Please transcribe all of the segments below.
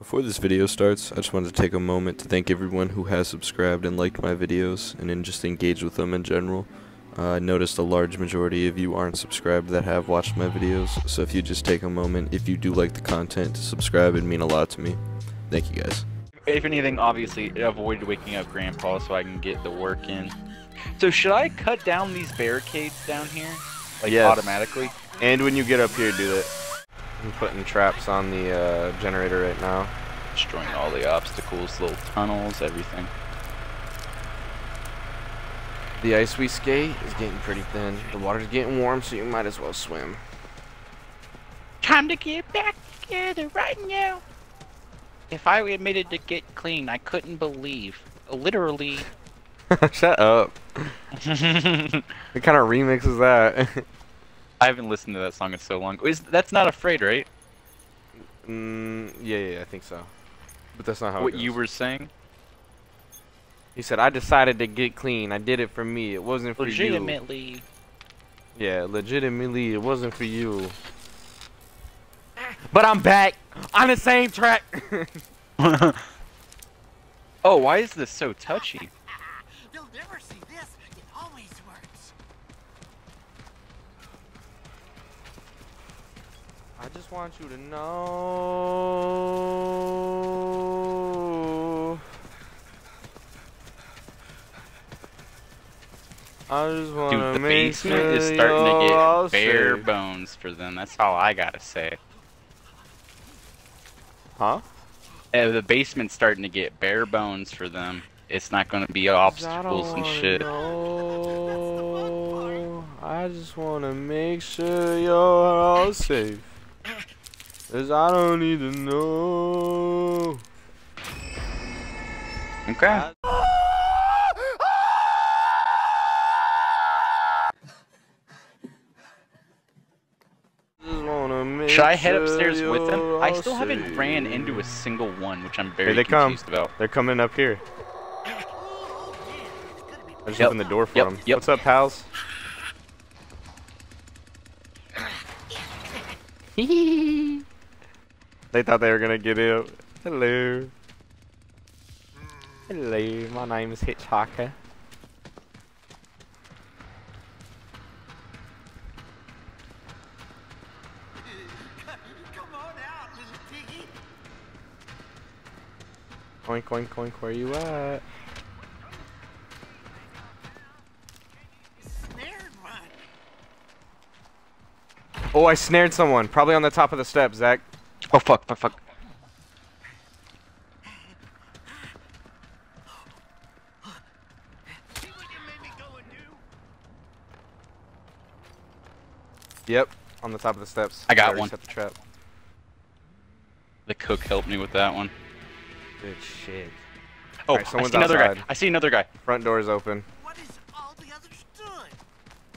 Before this video starts, I just wanted to take a moment to thank everyone who has subscribed and liked my videos, and then just engaged with them in general. Uh, I noticed a large majority of you aren't subscribed that have watched my videos, so if you just take a moment, if you do like the content, to subscribe, it'd mean a lot to me. Thank you guys. If anything, obviously, avoid waking up Grandpa so I can get the work in. So should I cut down these barricades down here? Like Yes. automatically? And when you get up here, do that. I'm putting traps on the uh, generator right now. Destroying all the obstacles, little tunnels, everything. The ice we skate is getting pretty thin. The water's getting warm, so you might as well swim. Time to get back together right now. If I admitted to get clean, I couldn't believe. Literally. Shut up. I What kind of remix is that? haven't listened to that song in so long. Is that's not afraid, right? mm, yeah, yeah, I think so. But that's not how what it you were saying? He said, I decided to get clean. I did it for me. It wasn't for you. Legitimately. Yeah, legitimately, it wasn't for you. But I'm back on the same track. oh, why is this so touchy? You'll never see this. It always works. I just want you to know. I just want Dude, the basement sure is starting to get bare safe. bones for them. That's all I gotta say. Huh? Uh, the basement's starting to get bare bones for them. It's not gonna be obstacles and shit. know. I just want to make sure you're all safe. Cause I don't need to know. Okay. Just wanna make Should I head upstairs with them? I still haven't ran into a single one, which I'm very Here they come. confused about. They're coming up here. I just Yep. opened the door for Yep, them. yep. What's up, pals? they thought they were gonna get it. Hello. Hello, my name is Hitchhiker. Come on out, little piggy. Oink, oink, oink, where you at? Oh, I snared someone. Probably on the top of the steps, Zach. Oh fuck! Fuck! Fuck! See what you made me go and do? Yep, on the top of the steps. I got already one. Set the trap. The cook helped me with that one. Good shit. Oh, Alright, I someone's see another guy. outside. I see another guy. Front door is open. What is all the others doing?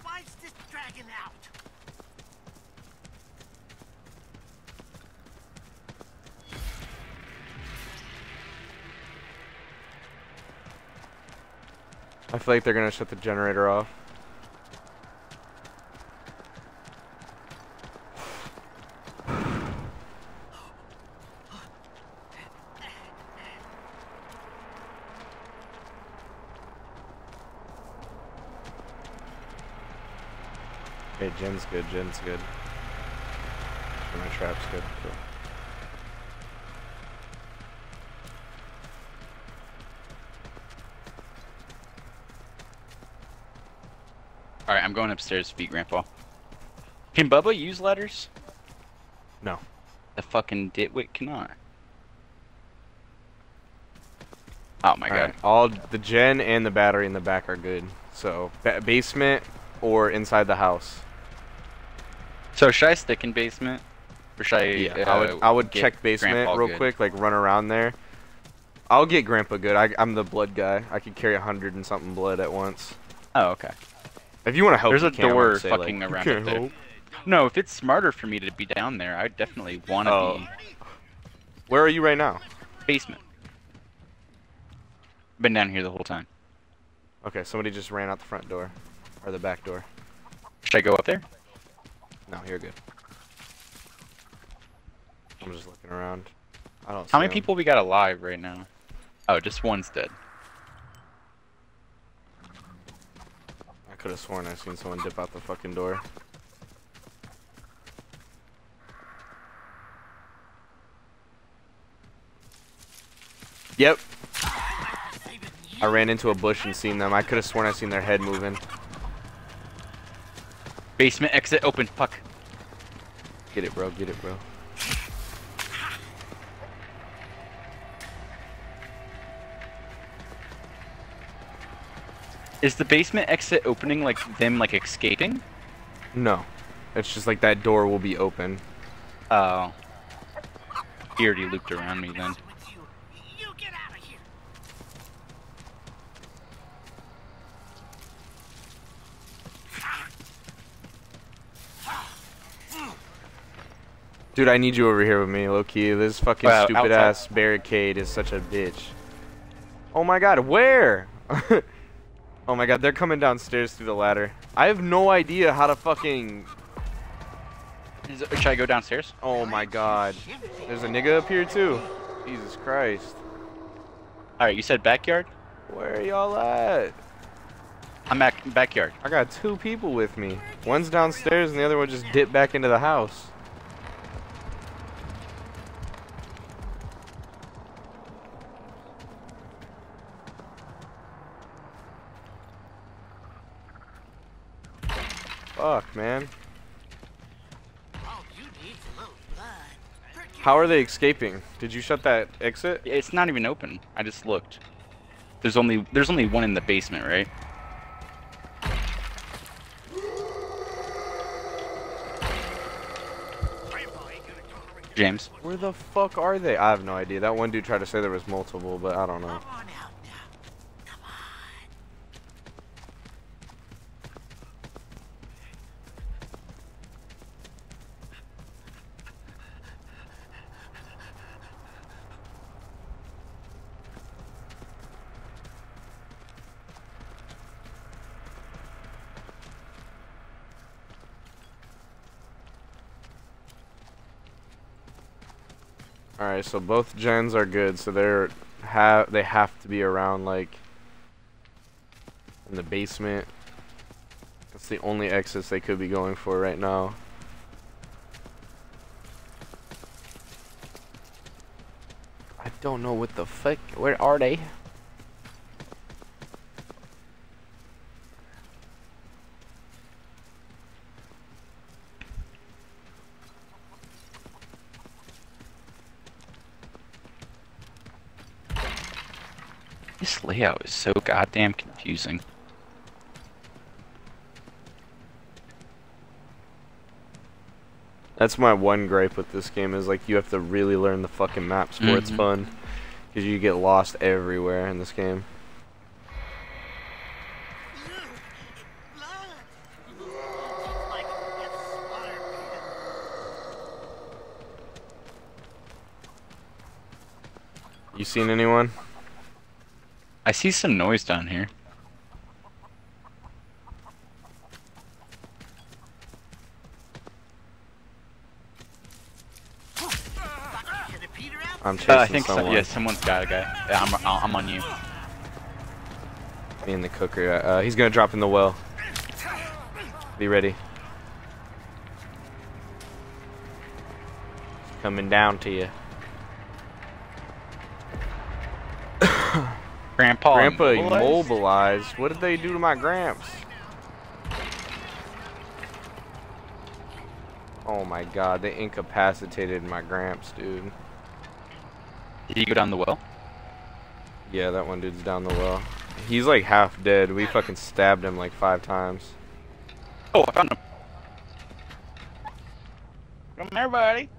Why's this dragging out? I feel like they're gonna shut the generator off. Okay, gen's good, gen's good. My trap's good. Cool. All right, I'm going upstairs to beat Grandpa. Can Bubba use letters? No. The fucking ditwit cannot. Oh my god. Alright, all the gen and the battery in the back are good. So, ba basement or inside the house. So should I stick in basement? Or should I? Yeah, uh, I would I would check basement Grandpa real good? quick, like run around there. I'll get Grandpa good. I, I'm the blood guy. I could carry a hundred and something blood at once. Oh, okay. If you want to help, There's a door say, fucking you around there. help. No, if it's smarter for me to be down there, I definitely want to Oh. be Where are you right now? basement. Been down here the whole time. Okay, somebody just ran out the front door. Or the back door. Should I go up there? No, you're good. I'm just looking around. I don't. How many 'em. people we got alive right now? Oh, just one's dead. Could have sworn I seen someone dip out the fucking door. Yep. I ran into a bush and seen them. I could have sworn I seen their head moving. Basement exit open. Fuck. Get it, bro. Get it, bro. Is the basement exit opening like them like escaping? No. It's just like that door will be open. Oh. He already looped around me then. With you. You get out of here. Dude, I need you over here with me, low key. This fucking Wow, stupid-ass barricade is such a bitch. Oh my god, where? oh my god, they're coming downstairs through the ladder. I have no idea how to fucking. Is it- should I go downstairs? Oh my god. There's a nigga up here too. Jesus Christ. Alright, you said backyard? Where are y'all at? I'm back backyard. I got two people with me. One's downstairs and the other one just dipped back into the house. Fuck, man. All you need's a little blood. Perk man. How are they escaping? Did you shut that exit? It's not even open. I just looked. There's only there's only one in the basement, right? grandpa ain't gonna tolerate James. Where the fuck are they? I have no idea. That one dude tried to say there was multiple, but I don't know. So both gens are good, so they're have they have to be around like in the basement. That's the only exits they could be going for right now. I don't know what the fuck. Where are they? This layout is so goddamn confusing. That's my one gripe with this game is like you have to really learn the fucking maps before it's Mhm. fun. Because you get lost everywhere in this game. Blood. It's like it's slaughtered me. You seen anyone? I see some noise down here. Should have peter out. I'm chasing Uh, I think so, someone. yeah, someone's got a guy. Yeah, I'm, I'm on you. Me and the cooker. Uh, he's gonna drop in the well. Be ready. Coming down to you. Grandpa. Grandpa immobilized? immobilized. What did they do to my gramps? Oh my god, they incapacitated my gramps, dude. Did he go down the well? Yeah, that one dude's down the well. He's like half dead. We fucking stabbed him like five times. Oh, I found him. Come here, buddy.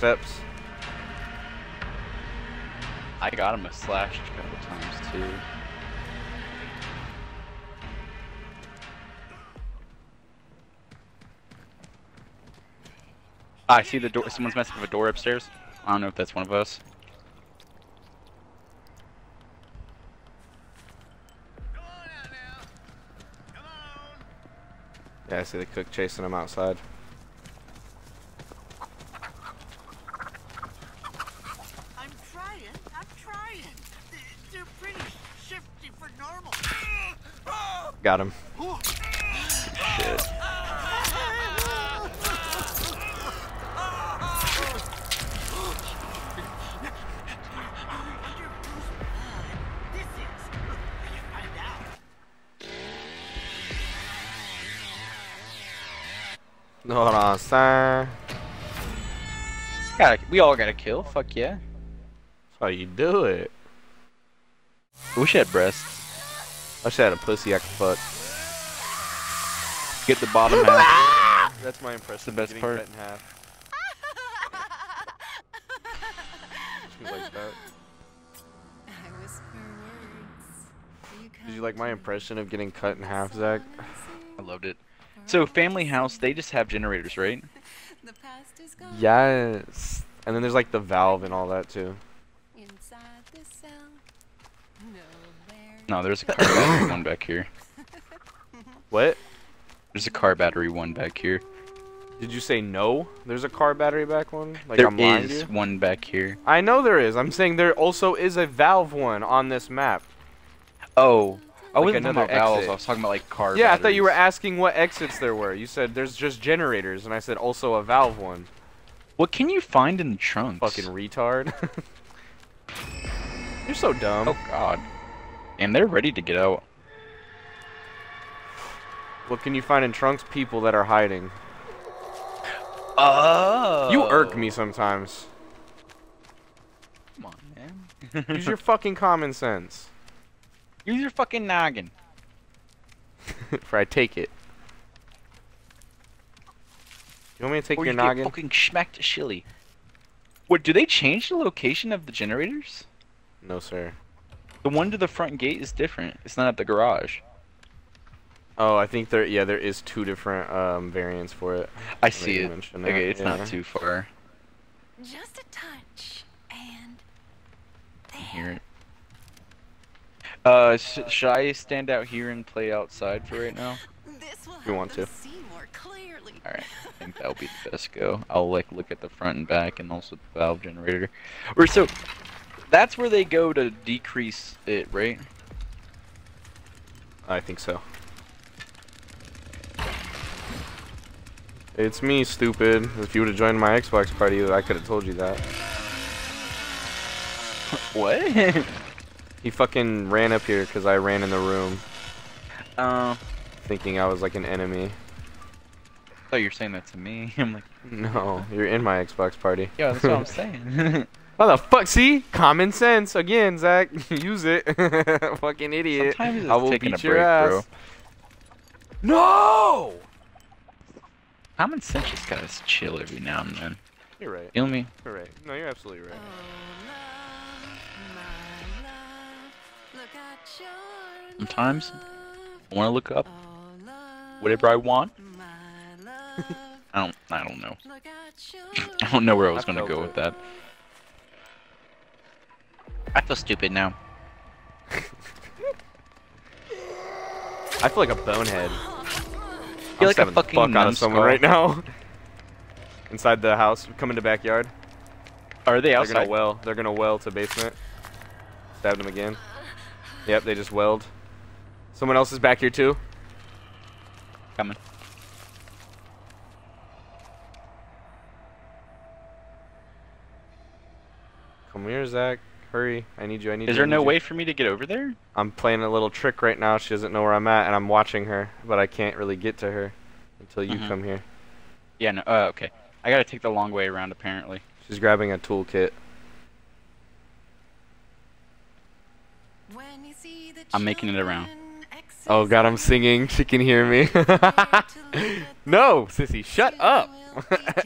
Steps. I got him a slash. cut. times too. Ah, I see the door. Someone's messing with a door upstairs. I don't know if that's one of us. Come on out now. Come on. Yeah, I see the cook chasing him outside. I'm trying. I'm trying. Th- They're pretty shifty for normal. Got him. Shit. This is. I can find out. Hold on, son. Gotta, we all got to kill. Fuck yeah. That's how you do it. Wish I had breasts. I should have had a pussy I could fuck. Get the bottom half. That's my impression. the best getting part. cut in half. Like that. I whisper words. Did you like my impression of getting cut in half, Zach? I loved it. So family house, they just have generators, right? The past is gone. Yes. And then there's like the valve and all that too. Inside the cell. Nowhere. No, there's a car battery one back here. What? There's a car battery one back here. Did you say no? There's a car battery back one? Like There I'm is you? one back here. I know there is. I'm saying there also is a valve one on this map. Oh, I Like wasn't talking another about valves. I was talking about like car. yeah, I thought you were asking what exits there were. You said there's just generators, and I said also a valve one. What can you find in the trunks? Fucking retard. You're so dumb. Oh God. And they're ready to get out. What can you find in trunks? People that are hiding. Oh. You irk me sometimes. Come on, man. Use your fucking common sense. Use your fucking noggin. For I take it. You want me to take or your you noggin? get fucking smacked shilly. What? Do they change the location of the generators? No, sir. The one to the front gate is different. It's not at the garage. Oh, I think there. Yeah, there is two different um, variants for it. I see it. mentioned that, Okay, it's yeah. not too far. Just a touch. And. there. hear it. Uh, sh should I stand out here and play outside for right now? This will You want to. see more clearly. All right, I think that'll be the best go. I'll like look at the front and back, and also the valve generator. Or so, that's where they go to decrease it, right? I think so. It's me, stupid. If you would have joined my Xbox party, I could have told you that. What? He fucking ran up here because I ran in the room uh, thinking I was like an enemy. I thought you were saying that to me. I'm like, No, you're in my Xbox party. yeah, that's what I'm saying. What the fuck? See? Common sense. Again, Zach. Use it. fucking idiot. Sometimes I will taking beat a your break, ass. bro. No! Common sense just gotta chill every now and then. You're right. Feel me? You're right. No, you're absolutely right. Love, my love. Look at your Sometimes. I wanna look up whatever I want. I don't. I don't know. Look at your I don't know where I was I gonna go it. with that. I feel stupid now. I feel like a bonehead. I feel like a stabbing the fucking fuck out of someone right now. Inside the house, coming to backyard. Are they outside? They're outside? gonna well. They're gonna well to basement. Stabbed him again. Yep, they just welled. Someone else is back here too. Coming. Come here, Zach. Hurry. I need you. I need Is you. I there no you. way for me to get over there? I'm playing a little trick right now. She doesn't know where I'm at, and I'm watching her, but I can't really get to her until you Mhm. come here. Yeah. No. Uh, okay. I gotta take the long way around apparently. She's grabbing a toolkit. When you see the I'm making it around. Oh God, I'm singing. She can hear me. no, sissy, shut up.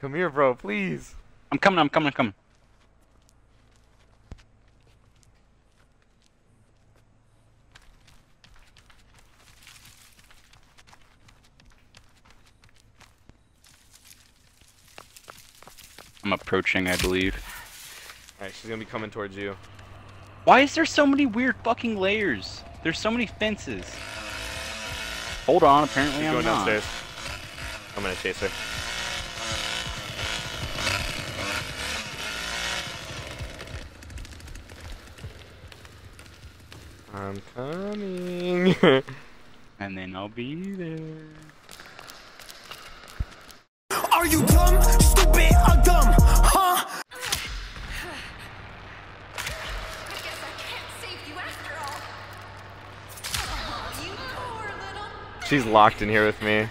Come here, bro, please. I'm coming, I'm coming, I'm coming. I'm approaching, I believe. Alright, she's gonna be coming towards you. Why is there so many weird fucking layers? There's so many fences. Hold on, apparently she's I'm going not. downstairs. I'm gonna chase her. I'm coming. And then I'll be there. Are you dumb, stupid, or dumb? Huh? I guess I can't save you after all. You poor little. She's locked in here with me.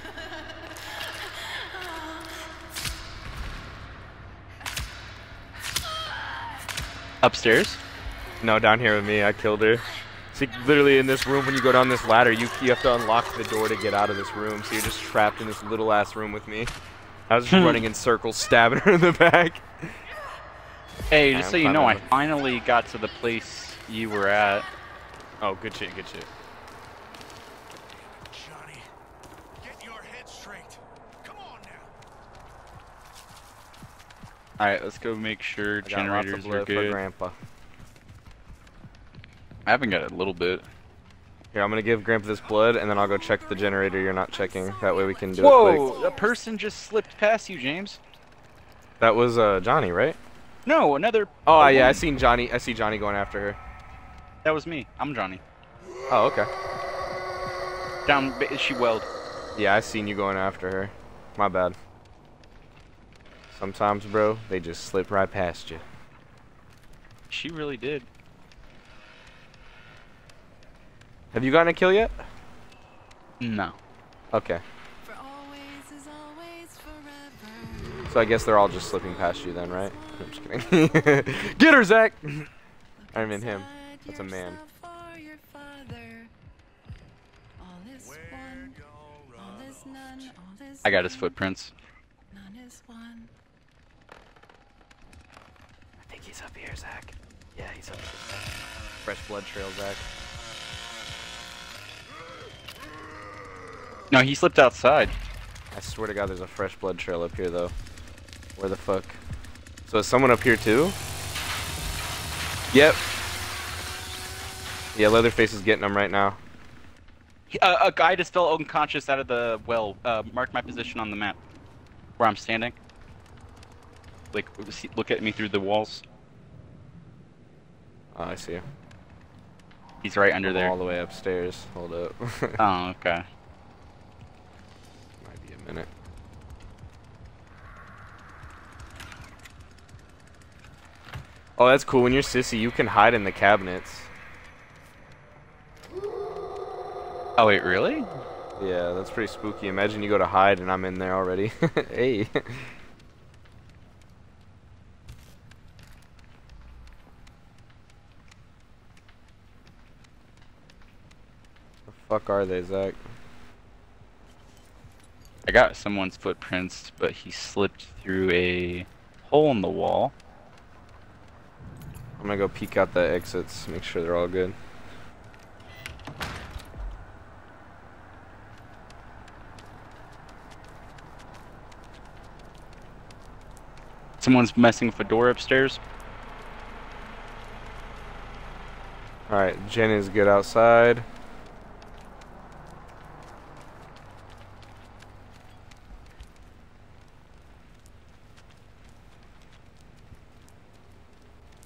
Upstairs? No, down here with me. I killed her. See, literally in this room, when you go down this ladder, you you have to unlock the door to get out of this room. So you're just trapped in this little ass room with me. I was just Hmm. running in circles, stabbing her in the back. Hey, I'm just so you know, I finally got to the place you were at. Oh, good shit, good shit. Johnny, get your head straight. Come on now. Alright, let's go make sure I got lots generators of are blood for good. Grandpa. I haven't got a little bit. Here, I'm gonna give Grandpa this blood, and then I'll go check the generator you're not checking. That way we can do it quick. Whoa! A person just slipped past you, James. That was uh, Johnny, right? No, another. Oh, a yeah, I woman. seen Johnny. I see Johnny going after her. That was me. I'm Johnny. Oh, okay. Down. She weld? Yeah, I seen you going after her. My bad. Sometimes, bro, they just slip right past you. She really did. Have you gotten a kill yet? No. Okay. For always is always. So I guess they're all just slipping past you then, right? I'm just kidding. Get her, Zach! I mean him. That's a man. yourself or your father. All is one, all is none, all is I got his footprints. None is one. I think he's up here, Zach. Yeah, he's up here. Fresh blood trail, Zach. No, he slipped outside. I swear to God, there's a fresh blood trail up here, though. Where the fuck? So is someone up here, too? Yep. Yeah, Leatherface is getting them right now. Uh, a guy just fell unconscious out of the well. Uh, mark my position on the map, where I'm standing. Like, look at me through the walls. Oh, I see. Him. He's right under there. All the way upstairs. Hold up. Oh, okay. Minute. Oh, that's cool. When you're sissy, you can hide in the cabinets. Oh wait, really? Yeah, that's pretty spooky. Imagine you go to hide and I'm in there already. hey. the fuck are they, Zach? I got someone's footprints, but he slipped through a hole in the wall. I'm gonna go peek out the exits, make sure they're all good. Someone's messing with a door upstairs. Alright, gen is good outside.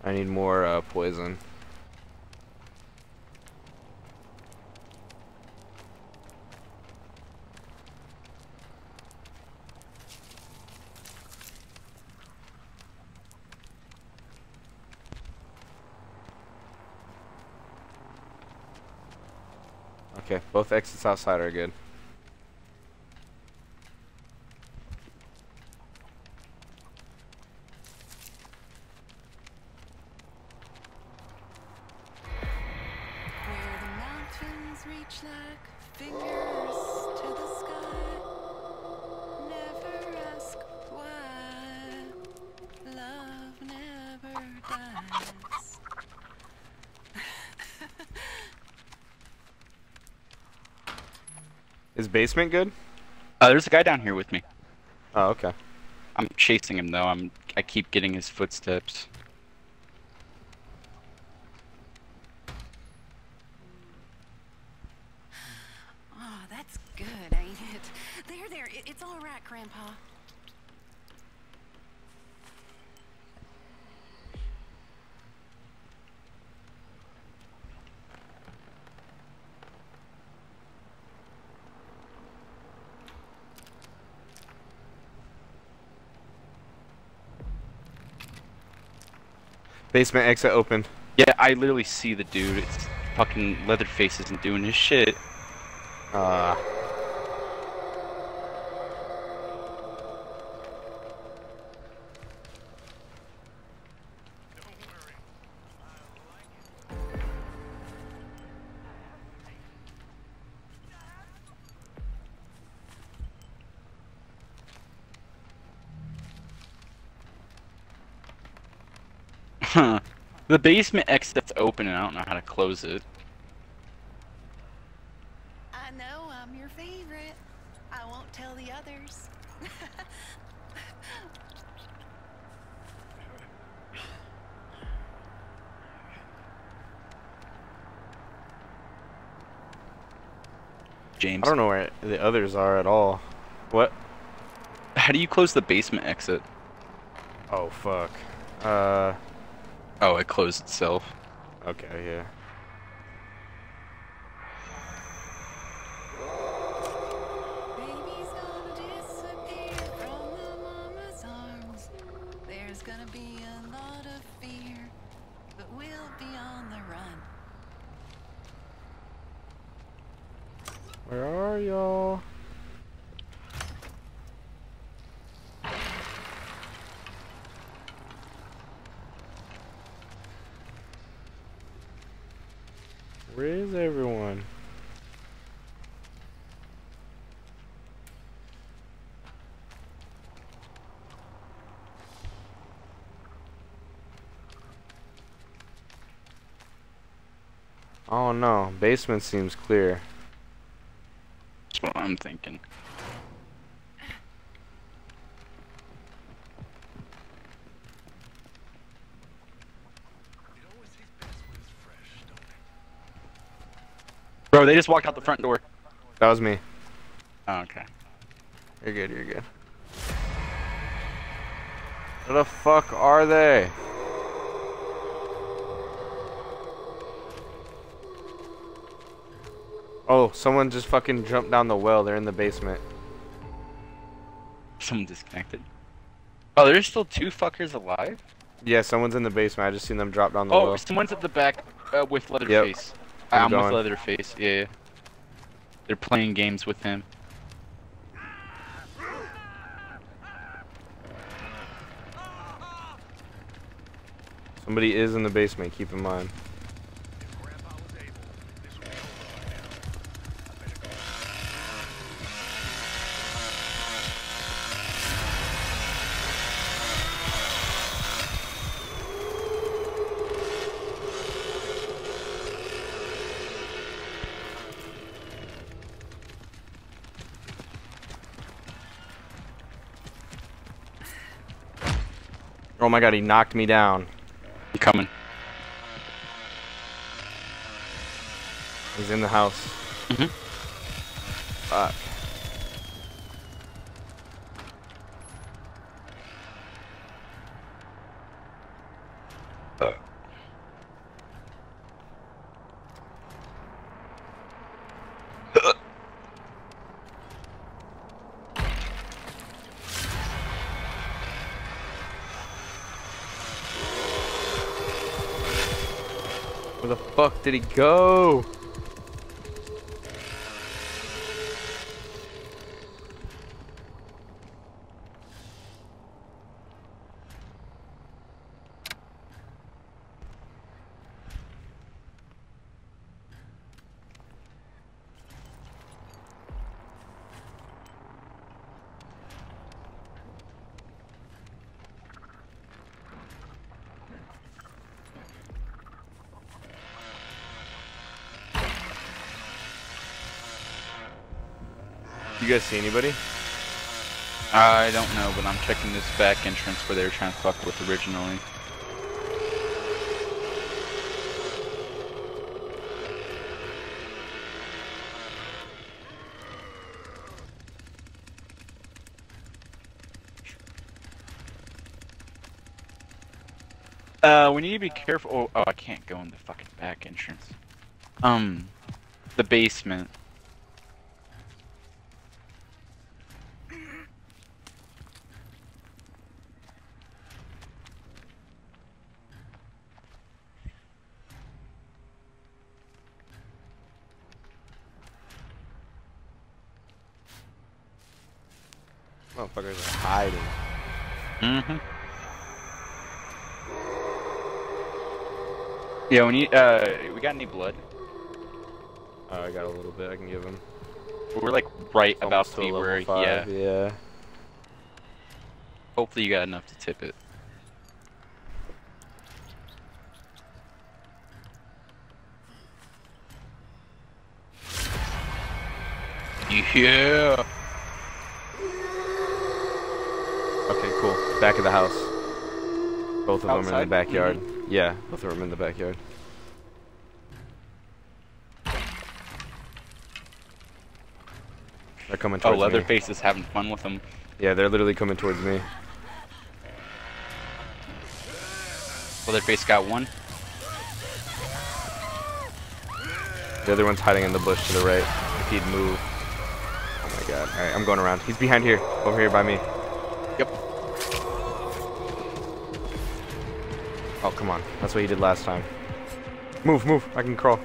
I need more uh, poison. Okay, both exits outside are good. Is basement good? Uh, there's a guy down here with me. Oh, okay. I'm chasing him though. I'm. I keep getting his footsteps. Oh, that's good, ain't it? There, there. It, it's all right, Grandpa. Basement exit open. Yeah, I literally see the dude. It's fucking Leatherface isn't doing his shit. Uh, The basement exit's open and I don't know how to close it. I know I'm your favorite. I won't tell the others. James. I don't know where the others are at all. What? How do you close the basement exit? Oh fuck. Uh, Oh, it closed itself. okay, yeah. Where is everyone? Oh no, basement seems clear. That's what I'm thinking. Bro, they just walked out the front door. That was me. Oh, okay. You're good, you're good. Where the fuck are they? Oh, someone just fucking jumped down the well. They're in the basement. Someone disconnected. Oh, there's still two fuckers alive? Yeah, someone's in the basement. I just seen them drop down the Oh, well. someone's at the back uh, with Leatherface. I'm I'm with going. Leatherface, yeah. They're playing games with him. Somebody is in the basement, keep in mind. My god, he knocked me down. You coming? He's in the house. Mhm. Fuck. Fuck did he go? You guys see anybody? I don't know, but I'm checking this back entrance where they were trying to fuck with originally. Uh, we need to be careful. Oh, oh, I can't go in the fucking back entrance. Um, the basement. Motherfuckers are hiding. Mm-hmm. Yeah, we need, uh, we got any blood? Oh, I got a little bit I can give him. We're like right about Almost to to be level where, five, yeah. yeah. Hopefully you got enough to tip it. Yeah. Okay, cool. Back of the house. Both of them in the backyard. Yeah, I'll throw them in the backyard. They're coming Oh, towards me. Oh, Leatherface is having fun with them. Yeah, they're literally coming towards me. Leatherface got one. The other one's hiding in the bush to the right. If he'd move. Oh my god. Alright, I'm going around. He's behind here. Over here by me. Oh, come on. That's what you did last time. Move, move. I can crawl.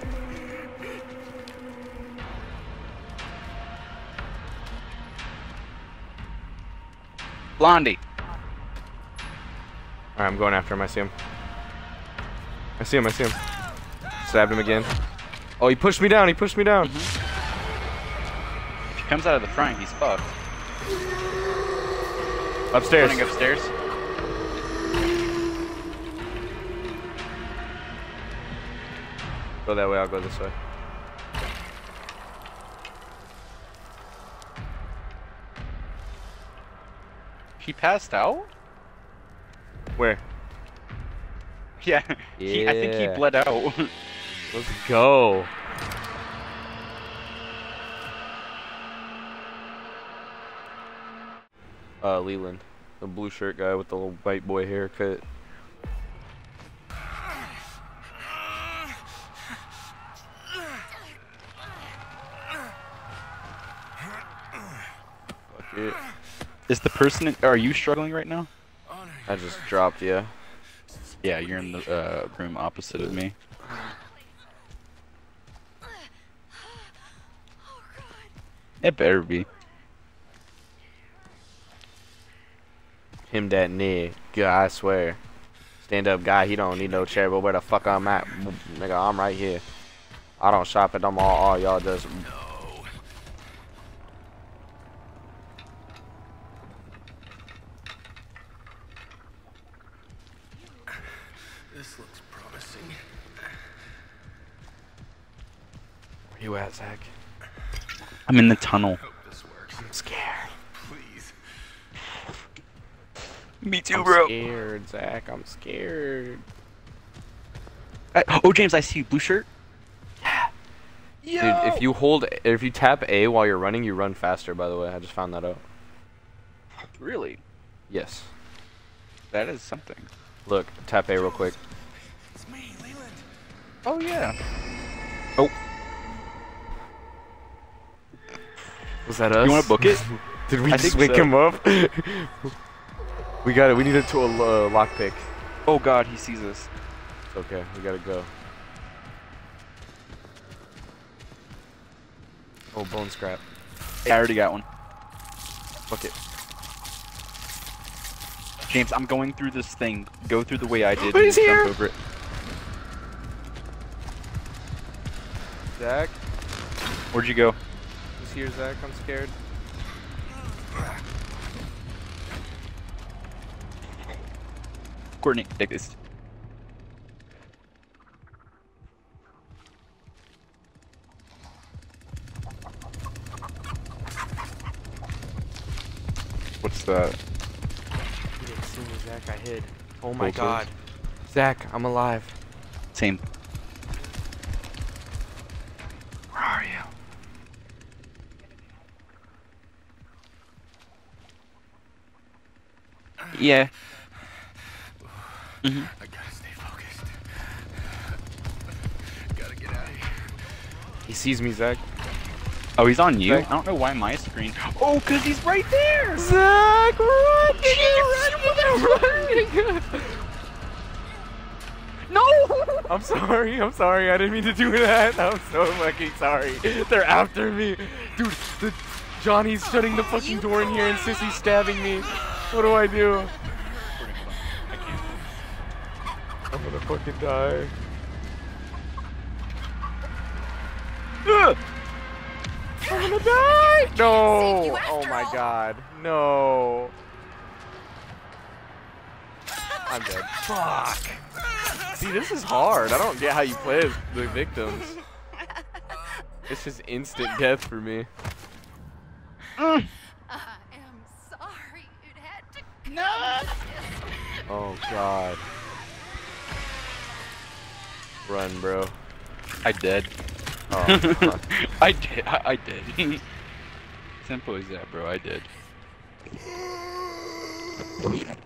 Blondie. Alright, I'm going after him. I see him. I see him. I see him. Stabbed him again. Oh, he pushed me down. He pushed me down. Mm-hmm. If he comes out of the front, he's fucked. Upstairs. Running upstairs. Go that way. I'll go this way. He passed out? Where? Yeah. He, I think he bled out. Let's go. Uh, Leland. The blue shirt guy with the little white boy haircut. Is the person? In, are you struggling right now? I just dropped, yeah. Yeah, you're in the uh, room opposite of me. It better be. Him that nigga, I swear. Stand up guy, he don't need no chair, but where the fuck I'm at? Nigga, I'm right here. I don't shop at them all, all y'all just This looks promising. Where you at, Zach? I'm in the tunnel. Hope this works. I'm scared. Please. Me too, bro. I'm scared, Zach. I'm scared. I- oh, James, I see you. Blue shirt. Yeah. Dude, if you hold, if you tap A while you're running, you run faster. By the way, I just found that out. Really, Yes. that is something. Look, tap A real quick. It's me, Leland. Oh yeah. Oh. Was that us? You want to book it? Did we I just wake so. him up? we got it. We need it to a uh, lockpick. Oh God, he sees us. Okay. We gotta go. Oh, bone scrap. I already got one. Fuck it. James, I'm going through this thing. Go through the way I did. Oh, he's and here. Jump over it. Zach, Where'd you go? He's here. Zach, I'm scared. Courtney, take this. What's that? You didn't see me, Zach. I hid. Oh my Pulses? god. Zach, I'm alive. Same. Where are you? Yeah. hmm I gotta stay focused. Gotta get out of here. He sees me, Zach. Oh, he's on you? Okay. I don't know why my screen. Oh, because he's right there! Zach, run! Run! No! I'm sorry, I'm sorry, I didn't mean to do that. I'm so fucking sorry. They're after me. Dude, the, Johnny's shutting the fucking door in here and Sissy's stabbing me. What do I do? I'm gonna fucking die. Ugh! I'm gonna die! No! Oh my god. No. I'm dead. Fuck. See, this is hard. I don't get how you play as the victims. It's just instant death for me. I am sorry. It had to No. Oh god. Run, bro. I did. Oh. I did. I, I did. Simple as that, bro. I did.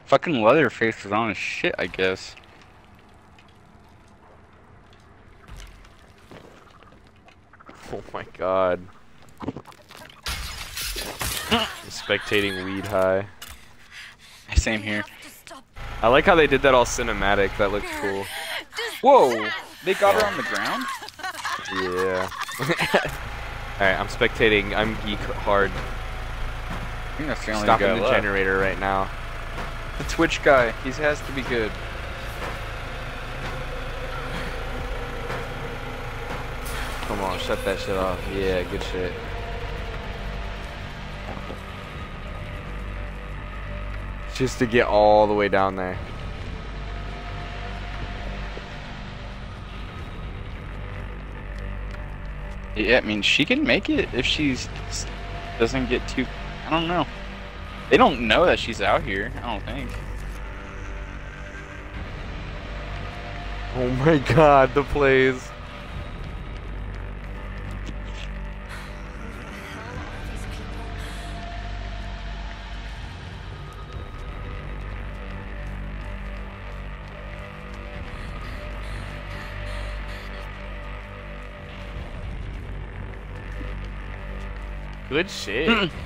Fucking Leatherface is on his shit, I guess. oh my god. Spectating weed high. Same here. I like how they did that all cinematic. That looks cool. Whoa! They got her on the ground? Yeah. Alright, I'm spectating. I'm geek hard. I think Stopping the left. generator right now. The Twitch guy. He has to be good. Come on, shut that shit off. Yeah, good shit. Just to get all the way down there. Yeah, I mean, she can make it if she doesn't get too. I don't know. They don't know that she's out here. I don't think. Oh my god, the plays. Good shit.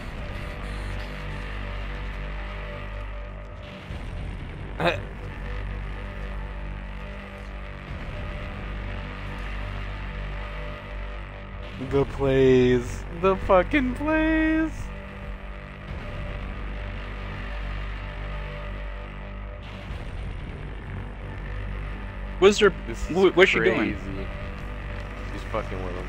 the plays. The fucking plays. What's her? This is What's she crazy. doing? She's fucking with him.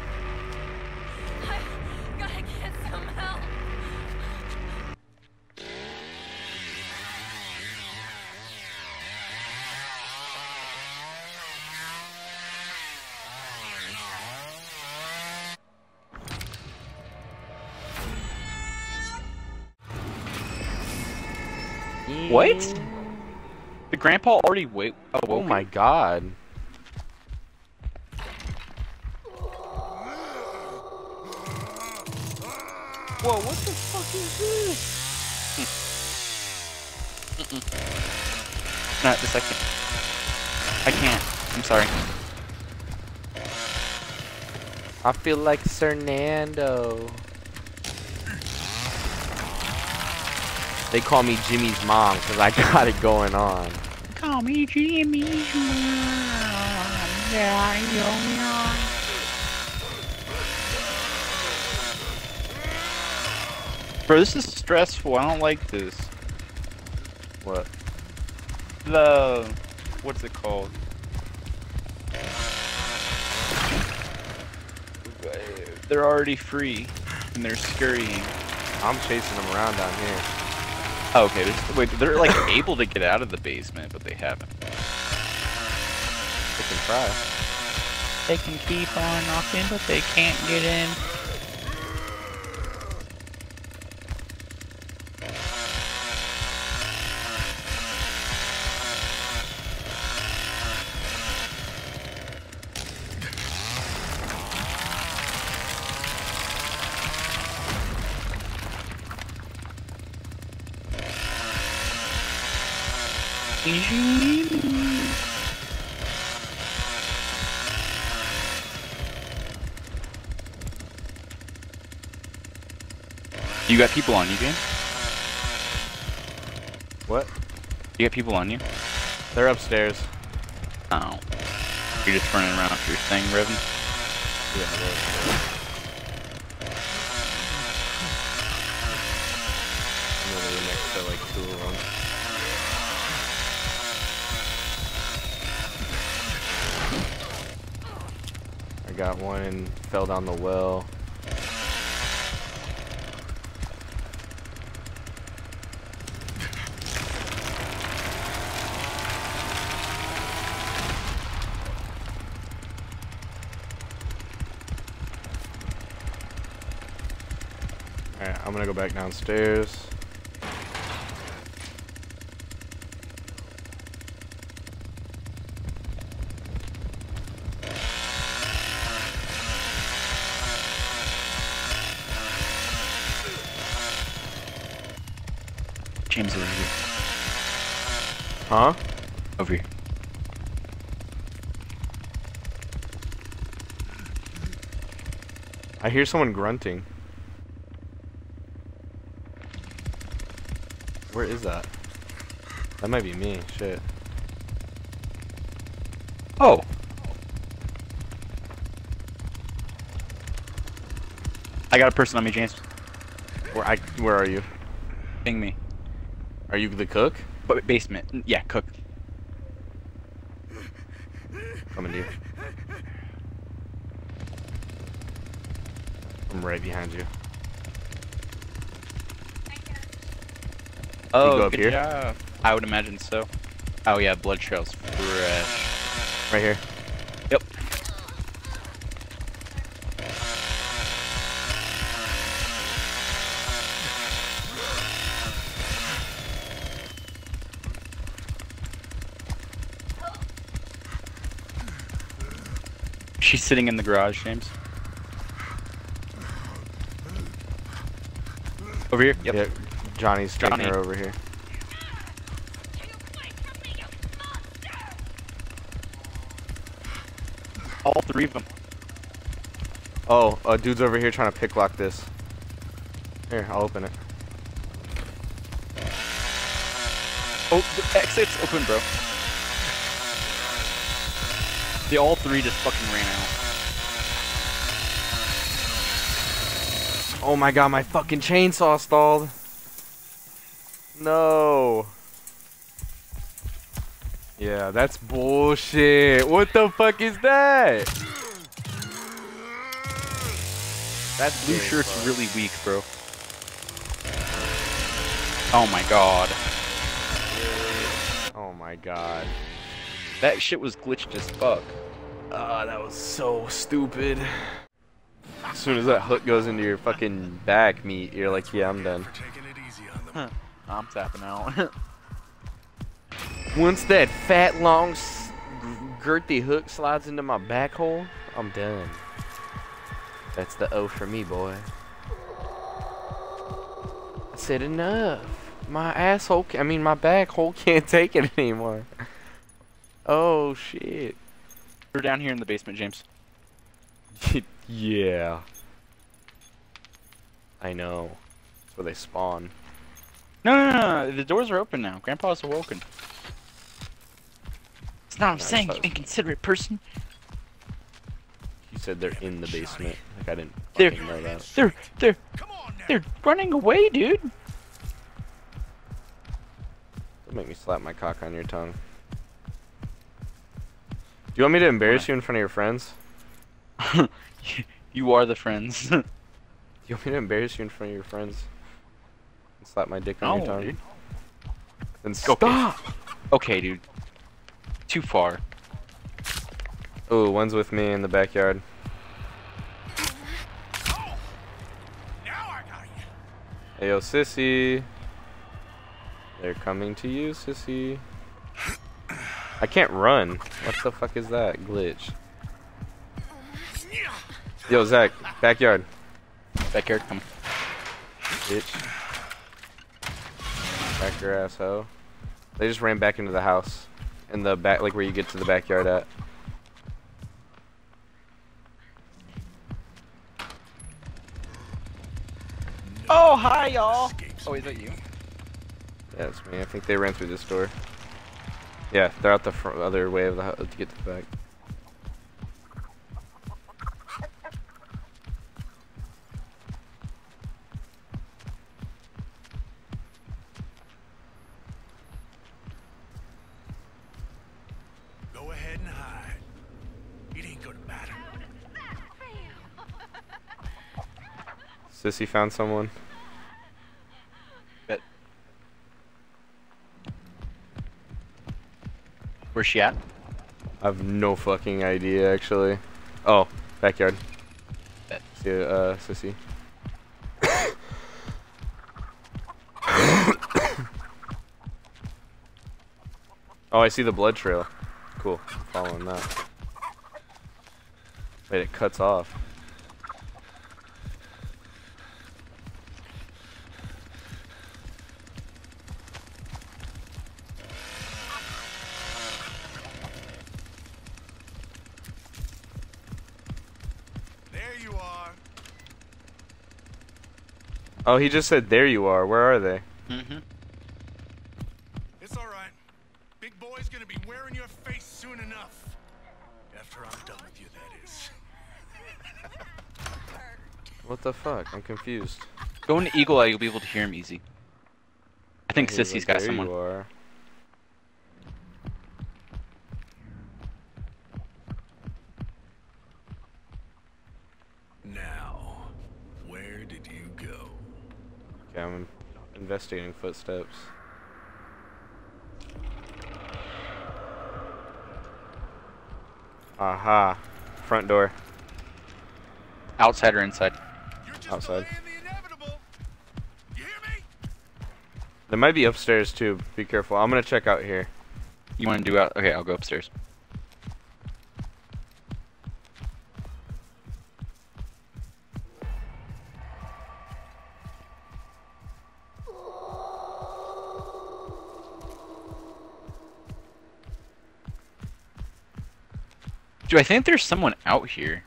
What? The grandpa already wait. Oh my god. Whoa, what the fuck is this? Not the second. I can't. I'm sorry. I feel like Fernando. They call me Jimmy's mom because I got it going on. Call me Jimmy's mom. Yeah, Bro, this is stressful. I don't like this. What? The what's it called? They're already free and they're scurrying. I'm chasing them around down here. Oh, okay, there's, wait, they're like able to get out of the basement, but they haven't. They can try. They can keep on knocking, but they can't get in. You got people on you, James? What? You got people on you? They're upstairs. Oh. You're just running around after your thing, Revan? Yeah, got one and fell down the well. Alright, I'm gonna go back downstairs. James, over here. Huh? Over here. I hear someone grunting. Where is that? That might be me. Shit. Oh! I got a person on me, James. Where I? Where are you? Ping me. Are you the cook? But basement. Yeah, cook. Coming to you. I'm right behind you. Oh, go up here? job. I would imagine so. Oh yeah, blood trails fresh. Right here. Yep. She's sitting in the garage, James. Over here? Yep. Yeah, Johnny's taking Johnny. her over here. All three of them. Oh, a dude's over here trying to pick lock this. Here, I'll open it. Oh, the exit's open, bro. They all three just fucking ran out. Oh my god, my fucking chainsaw stalled. No. Yeah, that's bullshit. What the fuck is that? That's Blue game shirt's fucked. really weak, bro. Oh my god. Oh my god. That shit was glitched as fuck. Oh, that was so stupid. As soon as that hook goes into your fucking back meat, you're like, yeah, I'm done. I'm tapping out. Once that fat, long, girthy hook slides into my back hole, I'm done. That's the O for me, boy. I said enough. My asshole, I mean, my back hole can't take it anymore. Oh, shit. We're down here in the basement, James. yeah. I know. That's where they spawn. No, no, no, no, the doors are open now. Grandpa's awoken. It's not what I'm Nice, saying, you inconsiderate person. You said they're in the basement. Like, I didn't They're- know that. They're, they're, Come on now. they're running away, dude. Don't make me slap my cock on your tongue. Do you want me to embarrass you in front of your friends? you are the friends. Do you want me to embarrass you in front of your friends? And slap my dick on your tongue? dude. Then Okay. stop! Okay, dude. Too far. Oh, one's with me in the backyard. Oh. Now I got you. Hey, yo, sissy. They're coming to you, sissy. I can't run. What the fuck is that glitch? Yo, Zach, backyard. Backyard, come. Bitch. Back your ass hoe. They just ran back into the house, in the back, like where you get to the backyard at. Oh, hi, y'all. Oh, is that you? Yeah, it's me. I think they ran through this door. Yeah, they're out the fr- other way of the house to get to the back. Go ahead and hide. It ain't gonna matter. Sissy found someone. Where's she at? I have no fucking idea, actually. Oh, backyard. Bet. See, uh, Sissy. oh, I see the blood trail. Cool. I'm following that. Wait, it cuts off. Oh, he just said, there you are. Where are they? Mm-hmm. It's all right. Big boy's gonna be wearing your face soon enough. After I'm done with you, that is. What the fuck? I'm confused. Go into Eagle Eye, you'll be able to hear him easy. I think He Sissy's went, got there someone. You are. Now, where did you go? Okay, I'm investigating footsteps. Aha. Front door. Outside or inside? Outside. delaying the inevitable. You hear me? They might be upstairs too. Be careful. I'm gonna check out here. You want to do out? Okay, I'll go upstairs. Do I think there's someone out here?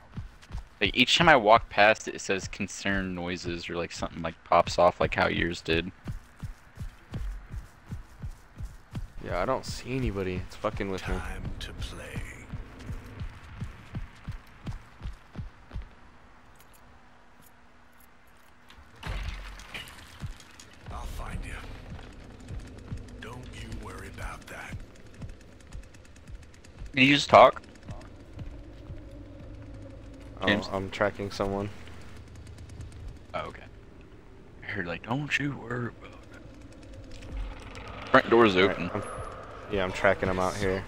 Like each time I walk past it, it says concern noises or like something like pops off like how yours did. Yeah, I don't see anybody. It's fucking with me. Time to play. I'll find you. Don't you worry about that. Did you just talk? I'm tracking someone. Oh, okay. I heard like, don't you worry about it. Front door's Alright, open. I'm- yeah, I'm tracking him out here.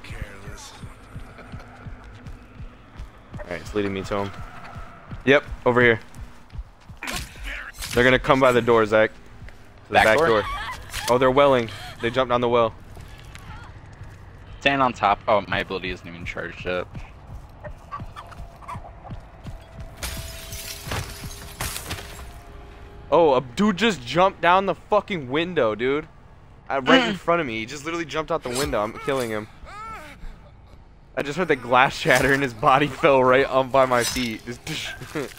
Alright, it's leading me to him. Yep, over here. They're gonna come by the door, Zach. The Back back, door? door. Oh, they're welling. They jumped on the well. Stand on top. Oh, my ability isn't even charged up. Oh, a dude just jumped down the fucking window, dude. Uh, right in front of me. He just literally jumped out the window. I'm killing him. I just heard the glass shatter and his body fell right on by my feet. Just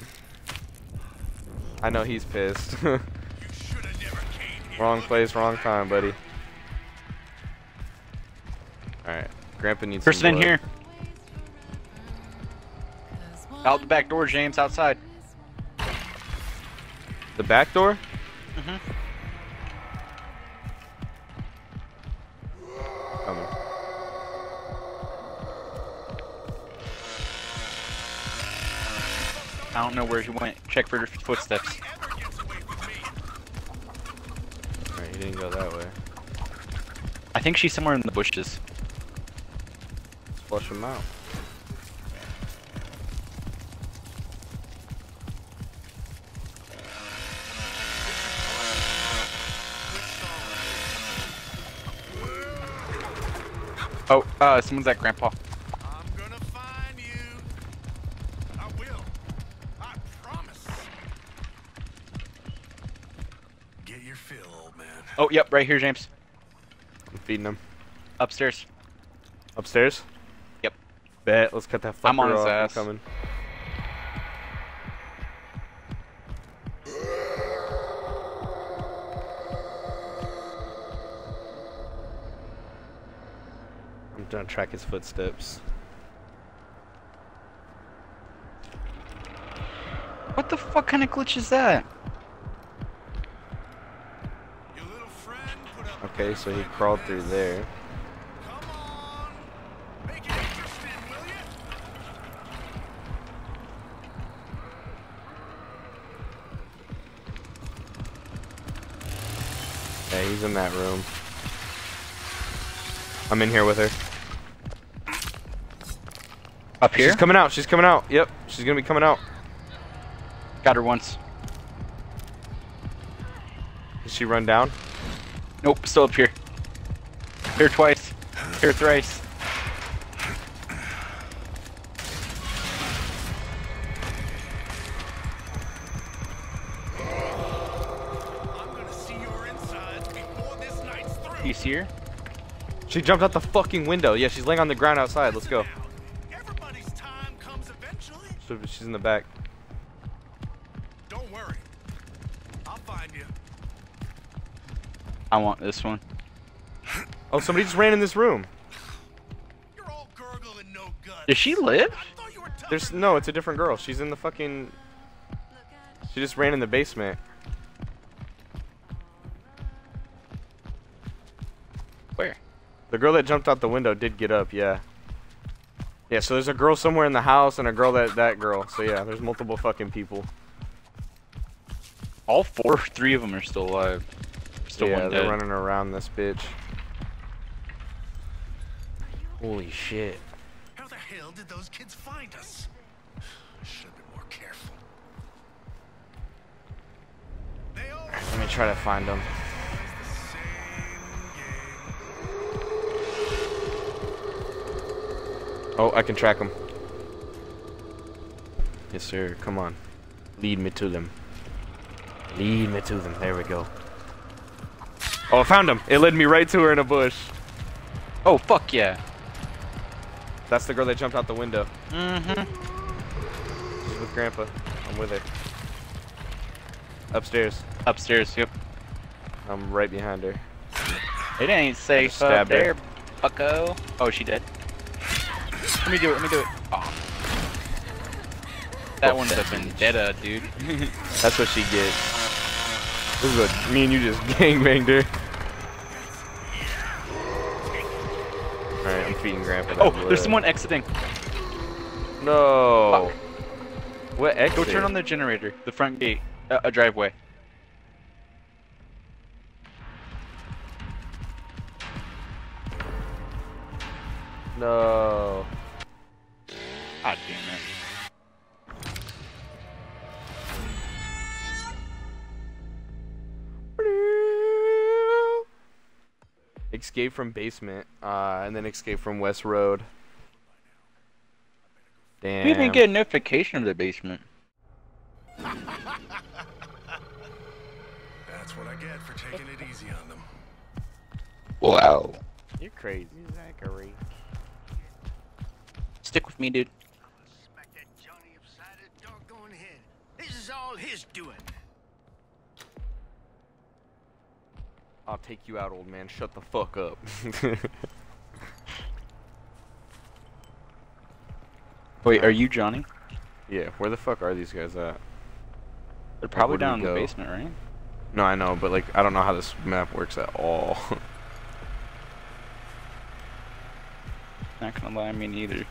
I know he's pissed. You should have never came here. wrong place, wrong time, buddy. Alright. Grandpa needs Person some in here. Out the back door, James. Outside. The back door? Mm-hmm. Coming. I don't know where he went. Check for footsteps. Ever gets away with me. Alright, he didn't go that way. I think she's somewhere in the bushes. Let's flush him out. Oh, uh, someone's at Grandpa. I'm gonna find you. I will. I promise. Get your fill, old man. Oh, yep, right here, James. I'm feeding him. Upstairs. Upstairs? Yep. Bet. Let's cut that fucker I'm on his off. Ass. I'm trying track his footsteps. What the fuck kind of glitch is that? Your little friend put up Okay, so he crawled through there. Come on. Make it interesting, will you? Yeah, he's in that room. I'm in here with her. Up here? She's coming out. She's coming out. Yep, she's gonna be coming out. Got her once. Did she run down? Nope, still up here. Here twice. Here thrice. I'm gonna see your insides before this night's through. You see her? She jumped out the fucking window. Yeah, she's laying on the ground outside. Let's go. Eventually. She's in the back. Don't worry. I'll find you. I want this one. Oh, somebody just ran in this room. You're all gurgle no gut. Does she live? I thought you were tough. There's no, it's a different girl. She's in the fucking. She just ran in the basement. Where? The girl that jumped out the window did get up. Yeah. Yeah. So there's a girl somewhere in the house and a girl that that girl. So yeah, there's multiple fucking people. All four, three of them are still alive. Still yeah, one they're dead. running around this bitch. Holy shit. How the hell did those kids find us? Should have been more careful. Let me try to find them. Oh, I can track them. Yes, sir. Come on. Lead me to them. Lead me to them. There we go. Oh, I found him. It led me right to her in a bush. Oh, fuck yeah. That's the girl that jumped out the window. Mm-hmm. She's with Grandpa. I'm with her. Upstairs. Upstairs, yep. I'm right behind her. It ain't safe stabbed up her. there, bucko. Oh, she dead. Let me do it, let me do it. Oh. That Fuck one's a vendetta, dude. That's what she gets. This is what me and you just gangbanged her. Alright, I'm feeding Grandpa. oh, blood. there's someone exiting. No. What exit? Go turn on the generator, the front gate, uh, a driveway. No. God damn it. Escape from basement, uh, and then escape from West Road. Damn. We didn't get a notification of the basement. That's what I get for taking it easy on them. Wow. You're crazy, Zachary. Stick with me, dude. Smack that Johnny upside his doggone head. This is all his doing. I'll take you out, old man. Shut the fuck up. Wait, are you Johnny? yeah, where the fuck are these guys at? They're probably where do down in the basement, right? No, I know, but like, I don't know how this map works at all. Not gonna lie, me neither.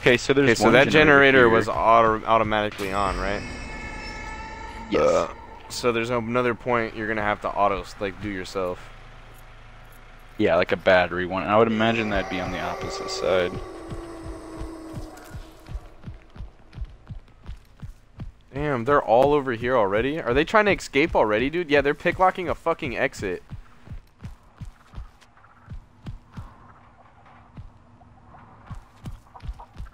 Okay, so there's okay, so one that generator here. was auto automatically on, right? Yes. Uh, so there's another point you're gonna have to auto like do yourself. yeah, like a battery one. I would imagine that'd be on the opposite side. Damn, they're all over here already. Are they trying to escape already, dude? Yeah, they're picklocking a fucking exit.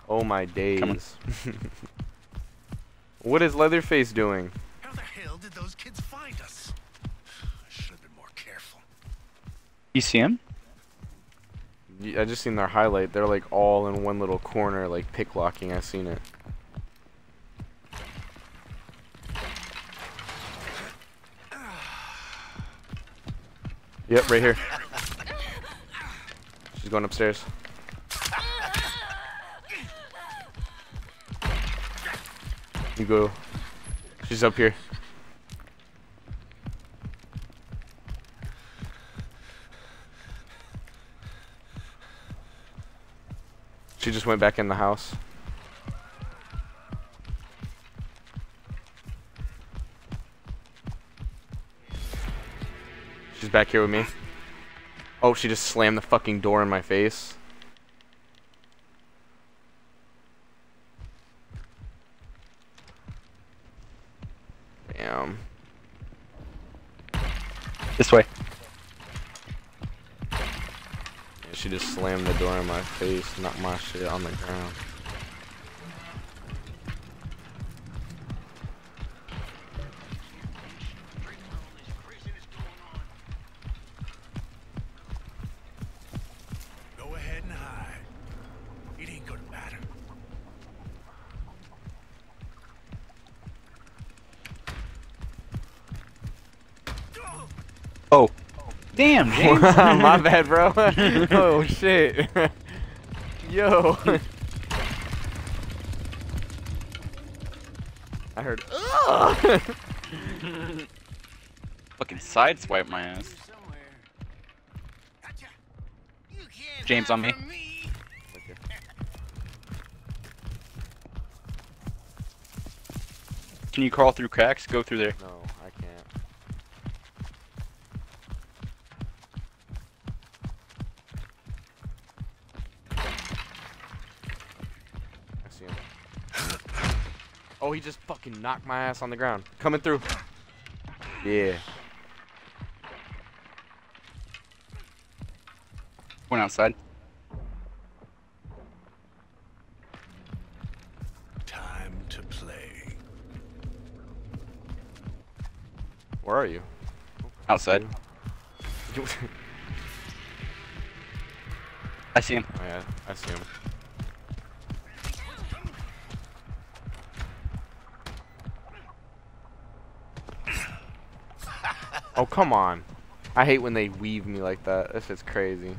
Oh my days. what is Leatherface doing? Those kids find us? I should have been more careful. You see him? I just seen their highlight. They're like all in one little corner, like pick locking. I seen it. Yep, right here. She's going upstairs. You go. She's up here. She just went back in the house. She's back here with me. Oh, she just slammed the fucking door in my face. Damn. This way. Slammed the door in my face, knocked my shit on the ground. My bad, bro. oh shit. Yo. I heard. Fucking sideswipe my ass. Somewhere. Gotcha. You can't James, on me. me. Can you crawl through cracks? Go through there. no, he just fucking knocked my ass on the ground. Coming through. Yeah. Went outside. Time to play. Where are you? Outside. oh I see him. Oh, yeah, I see him. Oh come on! I hate when they weave me like that. This is crazy.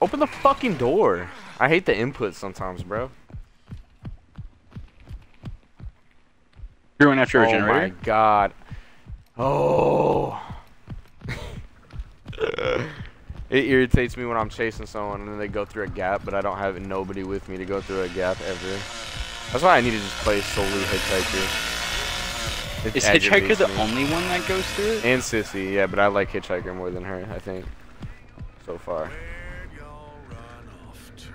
Open the fucking door. I hate the input sometimes, bro. You're going after a oh my god. Oh. it irritates me when I'm chasing someone and then they go through a gap, but I don't have nobody with me to go through a gap ever. That's why I need to just play solely Hitchhiker. It Is Hitchhiker the me. only one that goes through it? And Sissy, yeah, but I like Hitchhiker more than her, I think. So far. Where'd y'all run off to?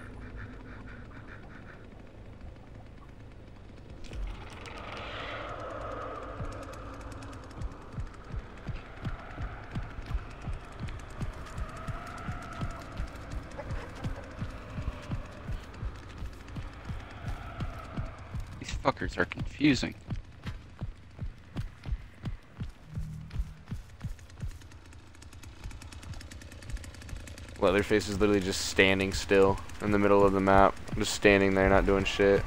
These fuckers are confusing. Leatherface is literally just standing still in the middle of the map. Just standing there, not doing shit.